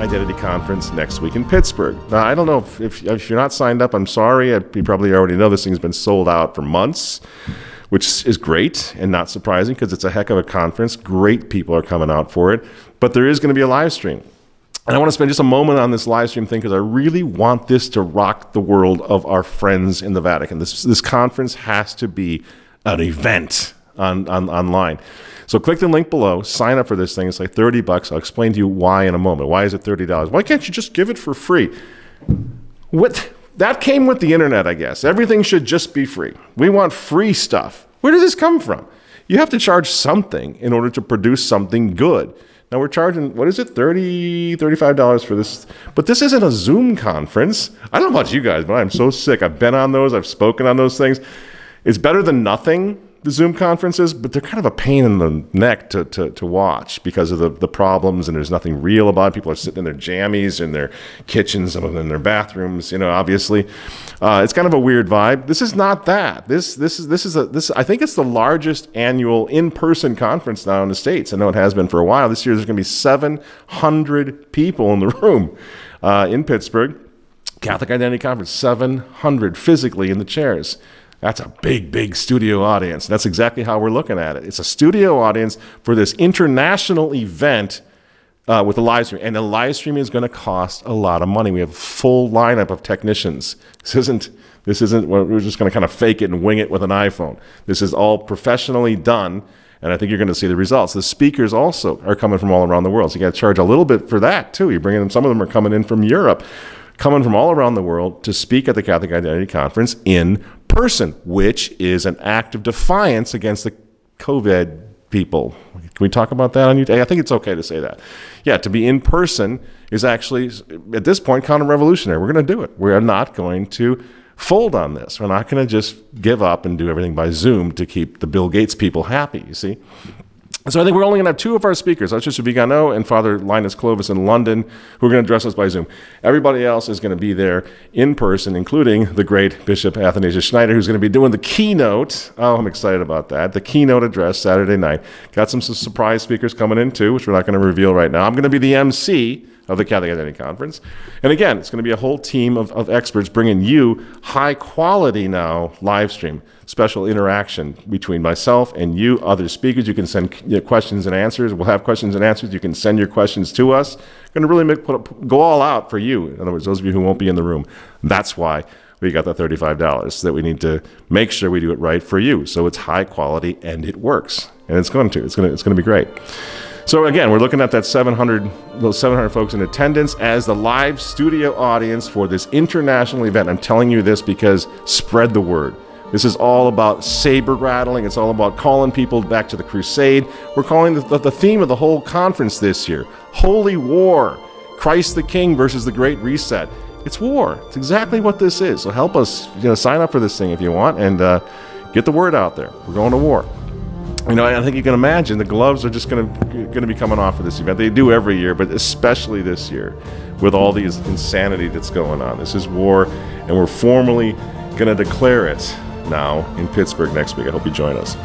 Identity Conference next week in Pittsburgh. Now, I don't know if, if, if you're not signed up, I'm sorry. You probably already know this thing's been sold out for months, which is great and not surprising because it's a heck of a conference. Great people are coming out for it, but there is going to be a live stream. And I want to spend just a moment on this live stream thing because I really want this to rock the world of our friends in the Vatican. This, this conference has to be an event on, on online. So click the link below, sign up for this thing. It's like 30 bucks. I'll explain to you why in a moment. Why is it $30? Why can't you just give it for free? What that came with the internet, I guess. Everything should just be free. We want free stuff. Where does this come from? You have to charge something in order to produce something good. Now we're charging, what is it, 30 $35 for this? But this isn't a Zoom conference. I don't know about you guys, but I'm so sick. I've been on those, I've spoken on those things. It's better than nothing the Zoom conferences, but they're kind of a pain in the neck to, to, to watch because of the, the problems and there's nothing real about it. People are sitting in their jammies in their kitchens, some of them in their bathrooms, you know, obviously. Uh, it's kind of a weird vibe. This is not that. This, this is, this is a, this, I think it's the largest annual in-person conference now in the States. I know it has been for a while. This year there's going to be 700 people in the room uh, in Pittsburgh. Catholic Identity Conference, 700 physically in the chairs. That's a big, big studio audience. That's exactly how we're looking at it. It's a studio audience for this international event uh, with a live stream. And the live stream is going to cost a lot of money. We have a full lineup of technicians. This isn't, this isn't, we're just going to kind of fake it and wing it with an iPhone. This is all professionally done. And I think you're going to see the results. The speakers also are coming from all around the world. So you got to charge a little bit for that too. You're bringing them, some of them are coming in from Europe coming from all around the world to speak at the Catholic Identity Conference in person, which is an act of defiance against the COVID people. Can we talk about that on YouTube? I think it's okay to say that. Yeah, to be in person is actually, at this point, counter-revolutionary. We're going to do it. We are not going to fold on this. We're not going to just give up and do everything by Zoom to keep the Bill Gates people happy, you see? So I think we're only going to have two of our speakers, Archbishop Vigano and Father Linus Clovis in London, who are going to address us by Zoom. Everybody else is going to be there in person, including the great Bishop Athanasius Schneider, who's going to be doing the keynote. Oh, I'm excited about that. The keynote address Saturday night. Got some surprise speakers coming in too, which we're not going to reveal right now. I'm going to be the MC of the Catholic Identity Conference. And again, it's going to be a whole team of, of experts bringing you high quality now live stream, special interaction between myself and you, other speakers. You can send questions and answers. We'll have questions and answers. You can send your questions to us. Going to really make, put, go all out for you. In other words, those of you who won't be in the room. That's why we got the $35 that we need to make sure we do it right for you. So it's high quality and it works. And it's going to. It's going to, it's going to be great. So again, we're looking at that 700, those 700 folks in attendance as the live studio audience for this international event. I'm telling you this because spread the word. This is all about saber rattling. It's all about calling people back to the crusade. We're calling the, the theme of the whole conference this year Holy War, Christ the King versus the Great Reset. It's war. It's exactly what this is. So help us, you know, sign up for this thing if you want and uh, get the word out there. We're going to war you know, I think you can imagine the gloves are just going to be coming off of this event. They do every year, but especially this year, with all these insanity that's going on. This is war, and we're formally going to declare it now in Pittsburgh next week. I hope you join us.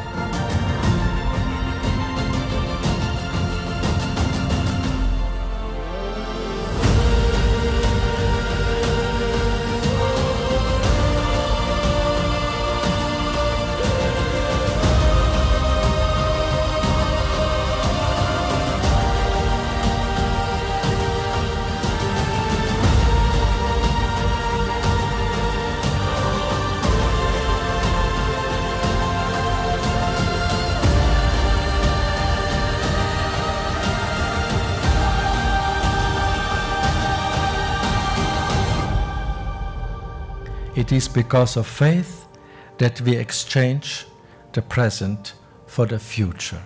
It is because of faith that we exchange the present for the future.